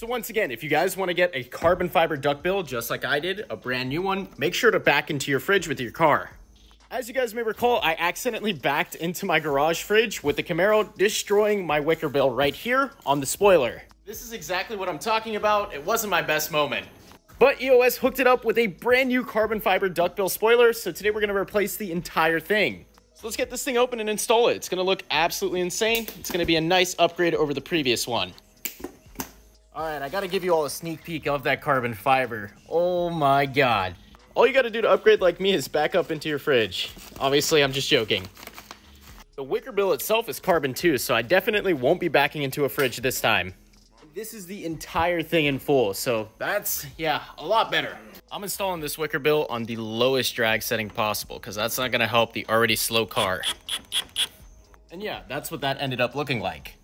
So once again, if you guys want to get a carbon fiber duckbill just like I did, a brand new one, make sure to back into your fridge with your car. As you guys may recall, I accidentally backed into my garage fridge with the Camaro, destroying my wicker bill right here on the spoiler. This is exactly what I'm talking about. It wasn't my best moment. But EOS hooked it up with a brand new carbon fiber duckbill spoiler, so today we're gonna replace the entire thing. So let's get this thing open and install it. It's gonna look absolutely insane. It's gonna be a nice upgrade over the previous one. All right, I gotta give you all a sneak peek of that carbon fiber. Oh my god. All you gotta do to upgrade like me is back up into your fridge. Obviously, I'm just joking. The wicker bill itself is carbon too, so I definitely won't be backing into a fridge this time. This is the entire thing in full, so that's, yeah, a lot better. I'm installing this wicker bill on the lowest drag setting possible, because that's not gonna help the already slow car. And yeah, that's what that ended up looking like.